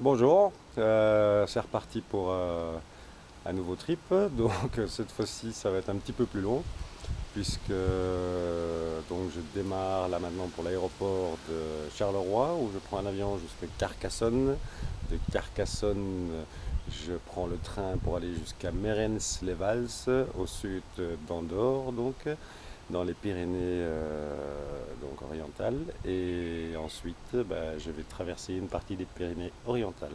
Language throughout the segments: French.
Bonjour, euh, c'est reparti pour euh, un nouveau trip. Donc cette fois-ci ça va être un petit peu plus long puisque donc je démarre là maintenant pour l'aéroport de Charleroi où je prends un avion jusqu'à Carcassonne. De Carcassonne je prends le train pour aller jusqu'à Merens-les-Vals au sud d'Andorre donc dans les Pyrénées euh, orientales et ensuite bah, je vais traverser une partie des Pyrénées orientales.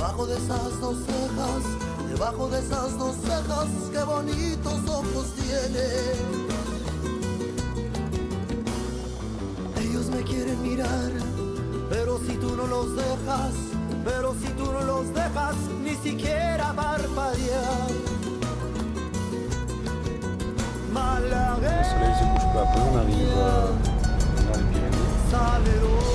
Debajo de esas dos cejas, debajo de esas dos cejas, qué bonitos ojos tienes. Ellos me quieren mirar, pero si tú no los dejas, pero si tú no los dejas, ni siquiera parpadear. Le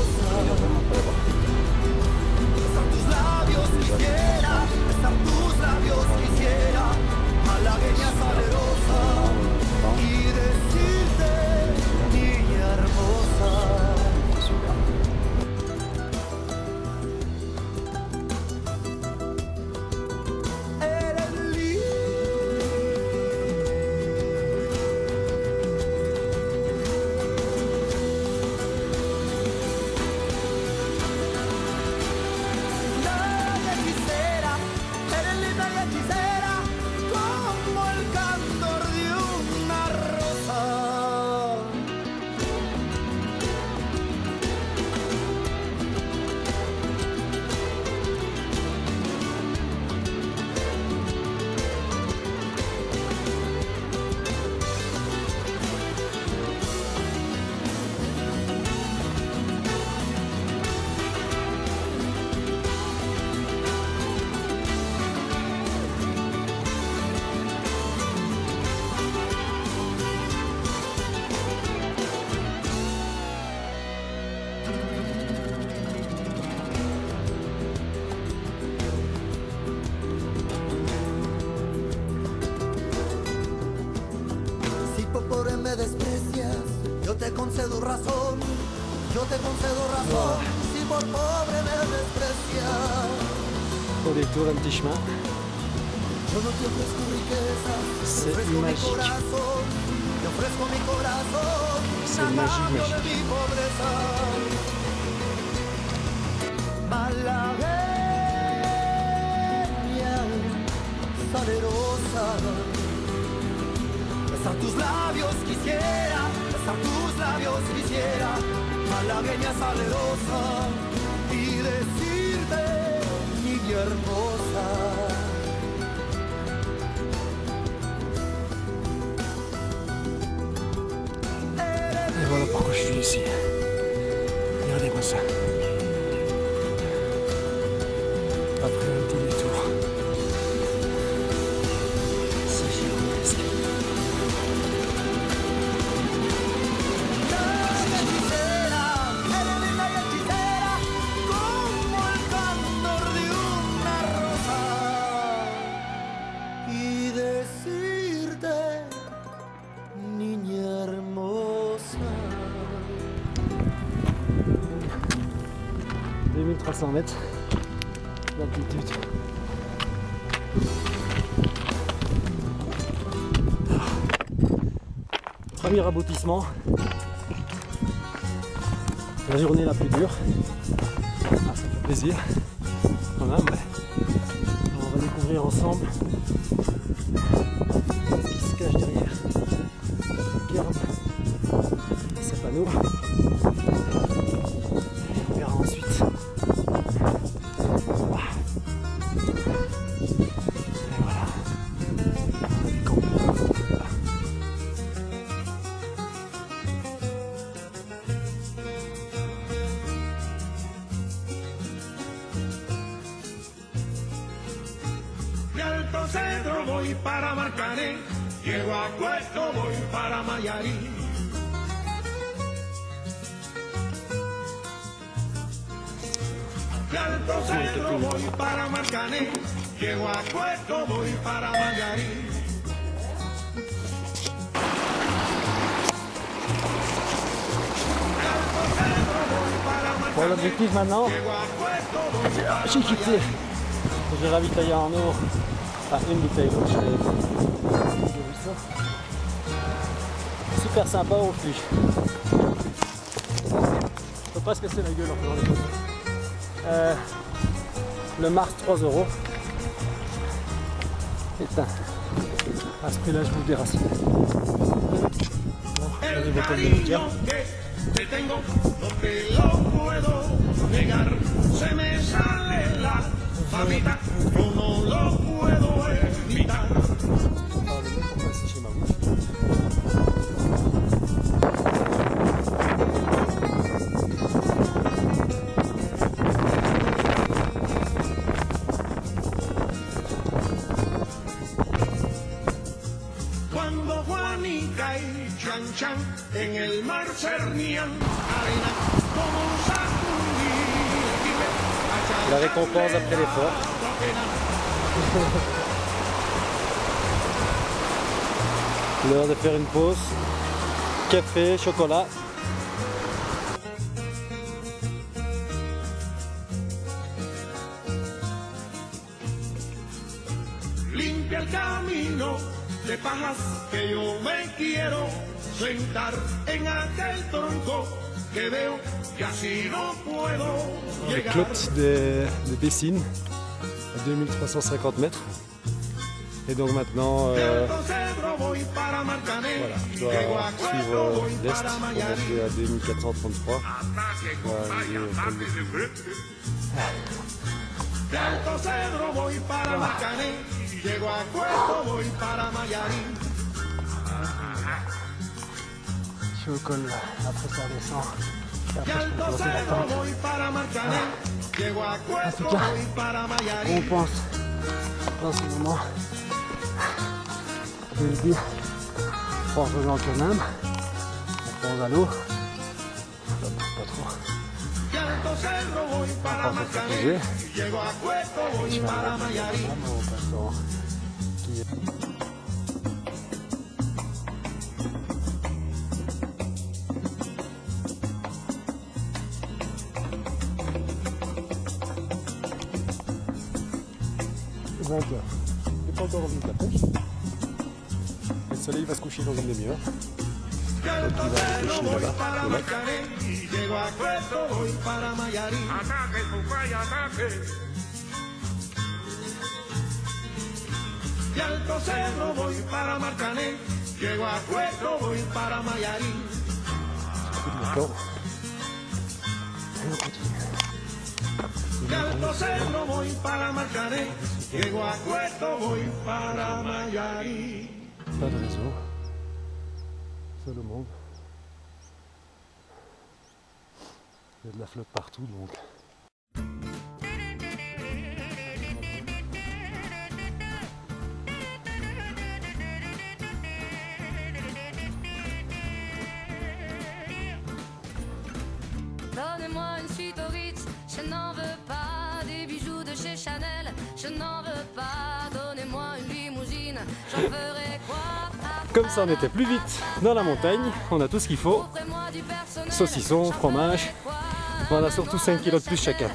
concedo razón, yo te concedo razón. Si por pobre me desprecias, Au détour d'un petit chemin. yo no te ofrezco riqueza, te ofrezco mi magique. corazón, te ofrezco mi corazón, a cambio de mi pobreza. Malagueña, salerosa. Besar tus labios quisiera, besar tus labios quisiera, malagueña salerosa, y decirte, niña hermosa. Voilà pourquoi 2300 mètres d'altitude. Premier aboutissement. La journée la plus dure. Ah, ça fait plaisir. Quand même. On va découvrir ensemble ce qui se cache derrière. Voy para Marcané, llego a Puerto, voy para Mayarí. De Alto Cedro voy para Marcané, llego a Puerto, voy para Mayarí. Bon, l'objectif maintenant, j'ai quitté. J'ai ravitaillé en eau. Enfin, une bouteille j'ai vu ça. Super sympa au flux. Je peux pas se casser la gueule en faisant les photos. Euh, le Mars 3 euros. Putain. À ce prix-là, je vous déracine. Bon, El j'arrive Cuando Juanica y Chan Chan en el mar cernían arena como un sacudí. La après l'effort. L'heure de faire une pause. Café, chocolat. limpia el camino de pajas que yo me quiero sentar en aquel tronco que veo que así no puedo Les llegar. clottes de, de Bessines à 2350 mètres. Et donc maintenant, euh, Del Cedro voy para Marcané, voilà, je dois suivre l'est pour monter à 2433. Je suis au col là. Après ça descend. Et De après je peux Alto monter la Cedro pente. voy para Marcané, llego a Cueto, tout cas. On pense dans ce moment. Le dire. Fort Jean Canam. On pense à l'eau. Pas, trop. A Cueto, voy Je vais aller est- vingt heures. Il n'est pas encore revenu de la pêche. Et le soleil va se coucher dans une demi-heure. De Alto va Cedro réfléchir voy là-bas, para au lac. Marcané, llego a Cueto, voy para Mayarí. Ataque, Fufay, ataque. De Alto Cedro voy para Marcané, llego a Cueto, voy para Mayarí. Coup de camp. Et on continue. De Alto Cedro voy para Marcané, llego a Cueto, voy para Mayarí. Pas de réseau. Seul au monde. Il y a de la flotte partout donc. Donnez-moi une suite au Ritz, je n'en veux pas des bijoux de chez Chanel, je n'en veux pas. Donnez-moi une limousine, j'en quoi Comme ça on était plus vite dans la montagne, on a tout ce qu'il faut. Saucisson, fromage. On a surtout 5 kilos de plus chacun.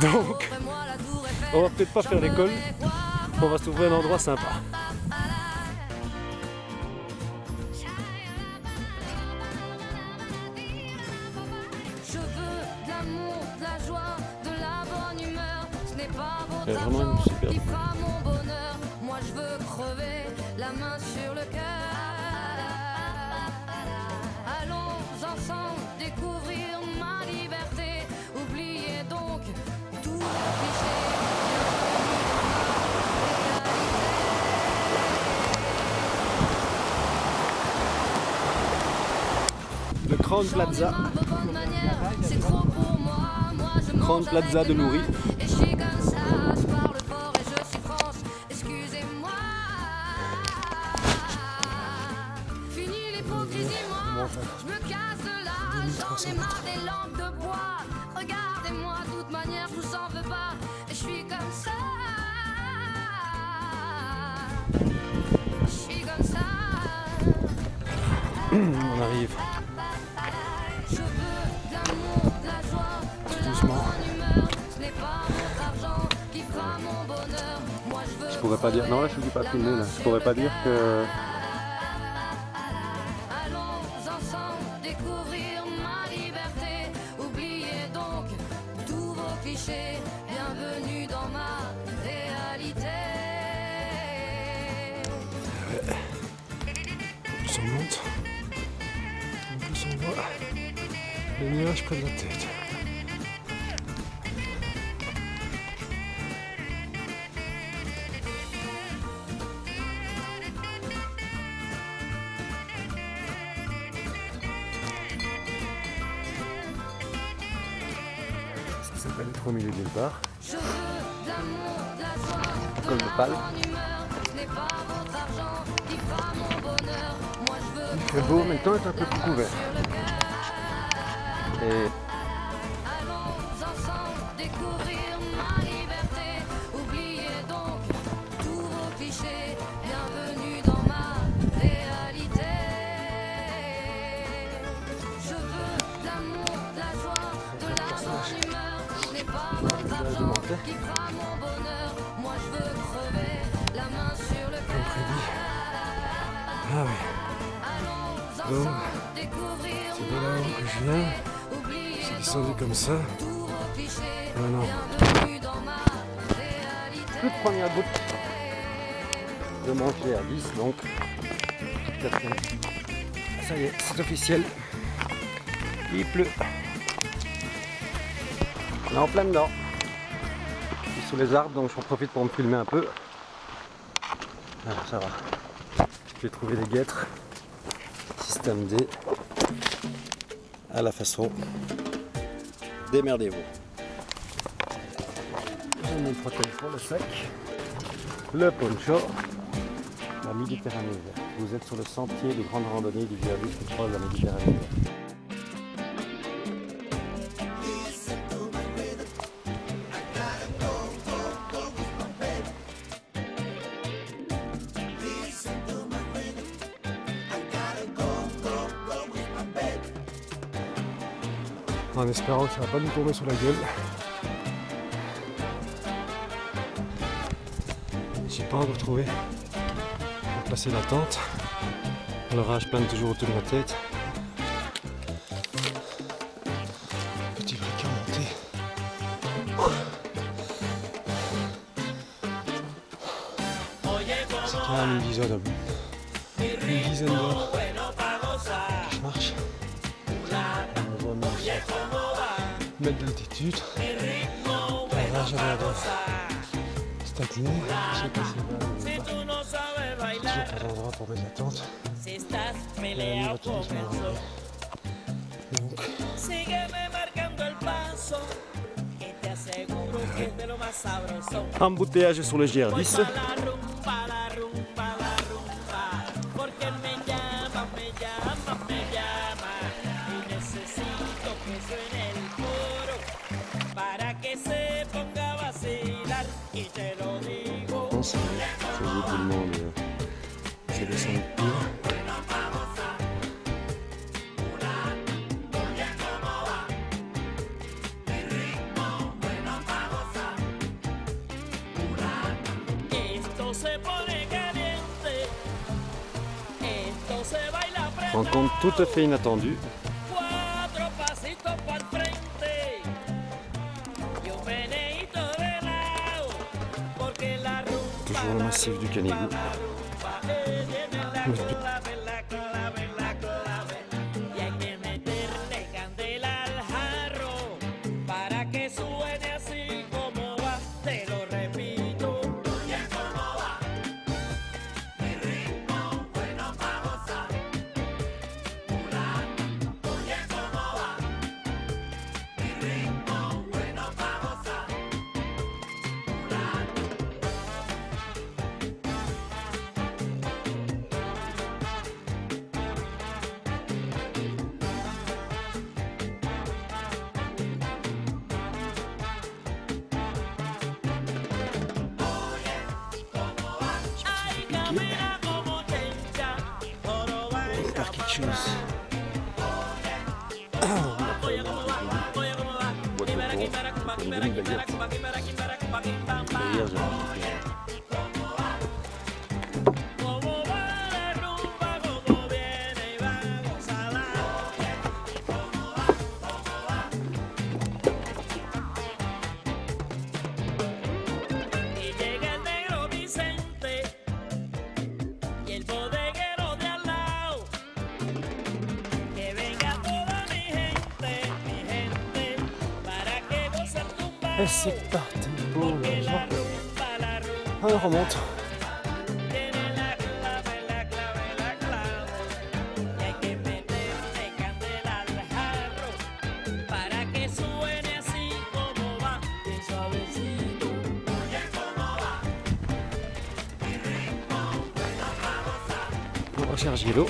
Donc, on va peut-être pas faire l'école. On va se trouver un endroit sympa. De c'est trop pour moi. Je me rends comme ça, je parle fort et je suis franche. Excusez-moi. Fini l'hypocrisie, moi. Je me casse là, j'en ai marre des lampes de bois. Regardez-moi, de toute manière, je vous en veux pas. Et je suis comme ça. Je suis comme ça. On arrive. Pourrais pas dire. Non, là, je suis pas filmé. Là. Je pourrais pas dire que. Allons ensemble découvrir ma liberté. Oubliez donc tous vos clichés. Bienvenue dans ma réalité. Plus on monte, plus on voit les nuages près de la tête. Il fait beau, mais le temps est un peu plus couvert. Descendu comme ça. Ah non. Toute première goutte de manger à 10, donc. Ça y est, c'est officiel. Il pleut. On est en plein dedans. Je suis sous les arbres, donc j'en profite pour me filmer un peu. Voilà, ça va. J'ai trouvé des guêtres. Système D. À la façon. Démerdez-vous. J'ai mon protège pour le sac. Le poncho. La Méditerranée. Vous êtes sur le sentier de grande randonnée du viaduc proche de la Méditerranée ça va pas nous tomber sur la gueule. J'ai pas encore trouvé pour placer la tente. L'orage plane toujours autour de ma tête. Petit briquet à monter. C'est quand même une dizaine de une dizaine d'heures je marche. D'altitude. La rage a l'air de stagner. Je sais pas si va pas d'endroit pour La nuit va arriver. Donc, sígueme marcando el paso, que te aseguro que es de lo más sabroso. embouteillage sur le Voy GR10. De baila Rencontre tout à fait inattendue. Toujours le massif du Canigou. was. issues. Así como va, bien suavecito. Oye, cómo va. On l'eau.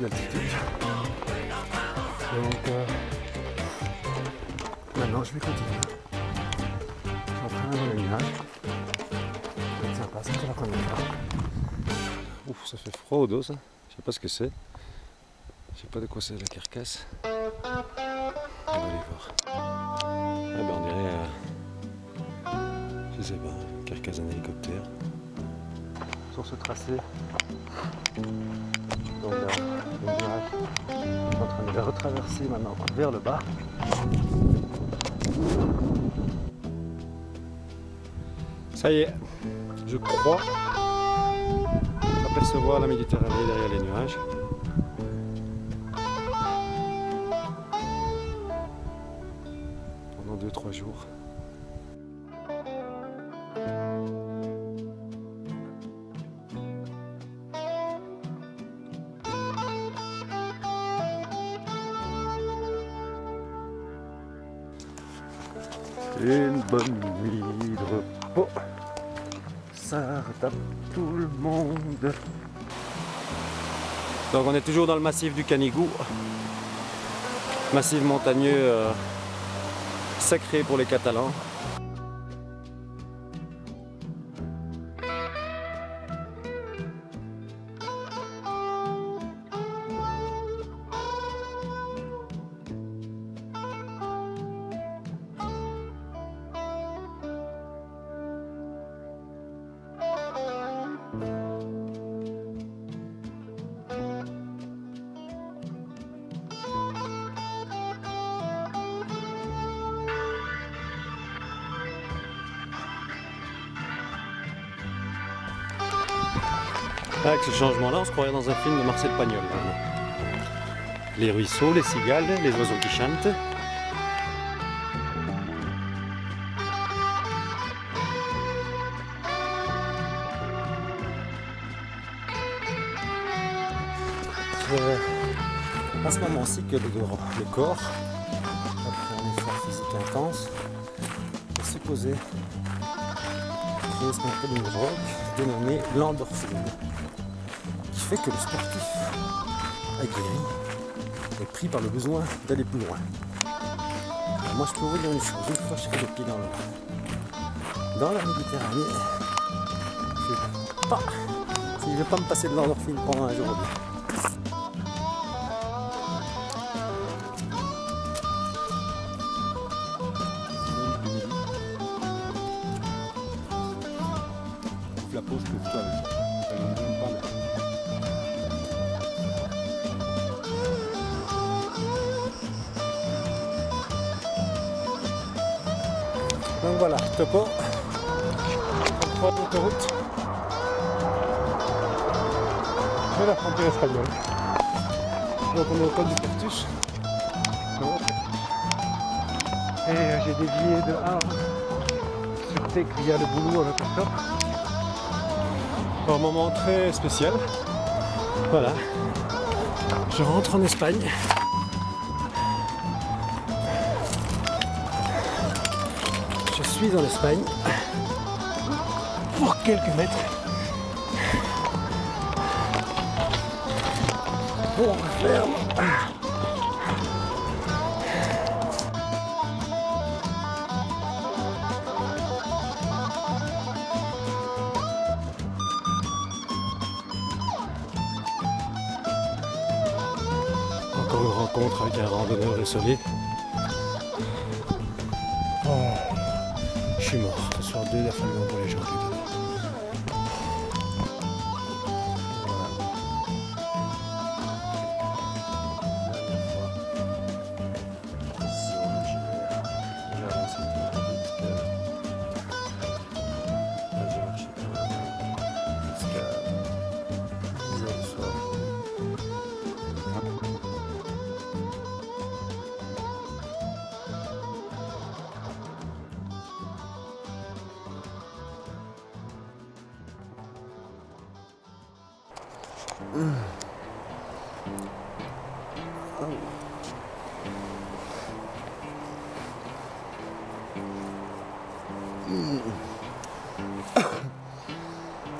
Il est 16 je vais continuer. Je suis en train nuage. Ça c'est la première fois. Ouf, ça fait froid au dos ça. Je sais pas ce que c'est. Je sais pas de quoi c'est la carcasse. On va aller voir. Ah ben on dirait. euh, je sais pas, une carcasse d'un hélicoptère. Sur ce tracé, donc là, le je suis en train de le retraverser maintenant vers le bas. Ça y est, je crois apercevoir la Méditerranée derrière les nuages. Pendant 2-3 jours. Une bonne nuit de repos. Ça retape tout le monde. Donc on est toujours dans le massif du Canigou. Massif montagneux euh, sacré pour les Catalans. Avec ce changement-là, on se croirait dans un film de Marcel Pagnol. Les ruisseaux, les cigales, les oiseaux qui chantent. À ce moment-ci que le, corps, après un effort physique intense, se poser, créer ce qu'on appelle une drogue dénommée l'endorphine, que le sportif aguerri est pris par le besoin d'aller plus loin. Moi, je peux vous dire une chose, une fois serai les pieds dans l'eau. Dans la Méditerranée, je je vais pas me passer de l'endorphine pendant un jour Topo. On prend l'autoroute. Et la frontière espagnole. Donc on est au col du Pertus. Et euh, j'ai dévié de Havre sur Tec via le boulot avec le top. Un moment très spécial. Voilà. Je rentre en Espagne. suis en Espagne pour quelques mètres. Pour faire. Encore une rencontre avec un randonneur isolé. Il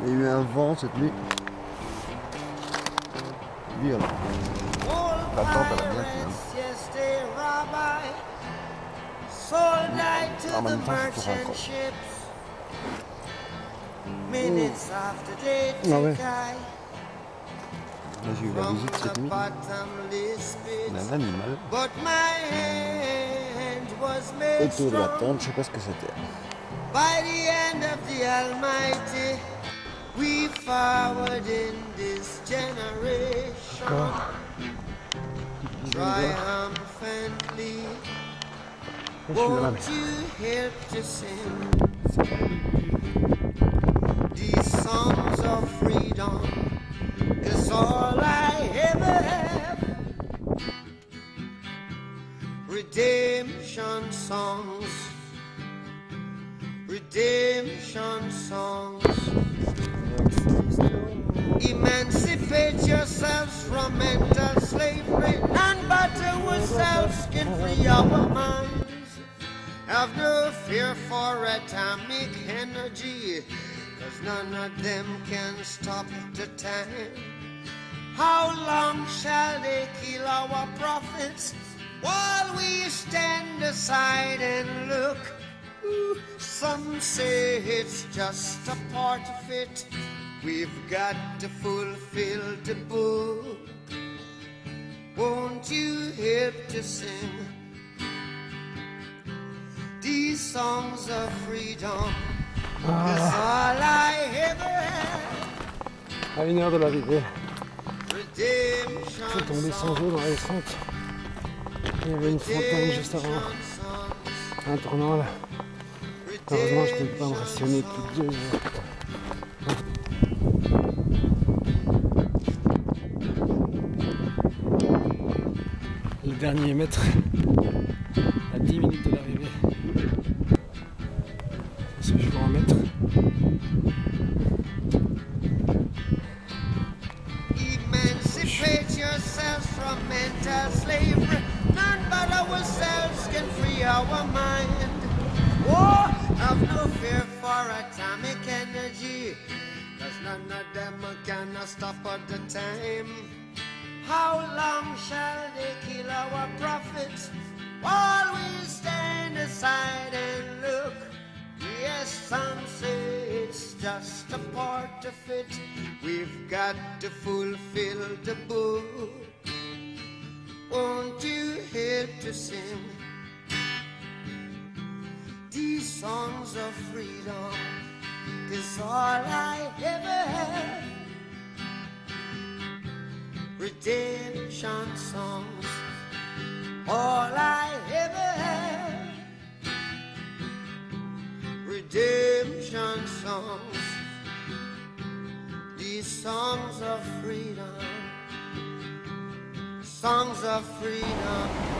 y a eu un vent cette nuit. Violent. La tente, elle a bien tenu. En même temps. Ah ouais. Là, j'ai eu la visite cette nuit d'un animal autour de la tente. Je sais pas ce que c'était. By the end of the Almighty, we forward in this generation triumphantly. Won't you help to sing these songs of freedom? Cause all I ever have, redemption songs redemption songs. Emancipate yourselves from mental slavery. None but ourselves can free our minds. Have no fear for atomic energy, cause none of them can stop the time. How long shall they kill our prophets while we stand aside and look? Some say it's just a part of it. We've got to fulfill the book. Won't you help to sing these songs of freedom? Had, À une heure de l'arrivée, redemption c'est tombé sans eau dans la descente. Il y avait une fontaine juste avant, un tournant là. Heureusement, je ne peux pas me rationner plus de deux heures. Le dernier mètre, Some say it's just a part of it. We've got to fulfill the book. Won't you help to sing these songs of freedom? Cause all I ever had, redemption songs. All I redemption songs. These songs of freedom, songs of freedom.